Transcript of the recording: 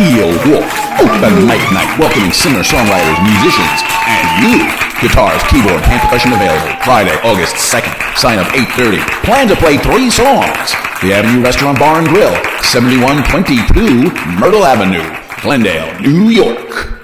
Steel Wolf, open mic night, welcoming singer, songwriters, musicians, and you. Guitars, keyboard, hand percussion available. Friday, August 2nd. Sign up 8.30. Plan to play three songs. The Avenue Restaurant Bar and Grill, 7122 Myrtle Avenue, Glendale, New York.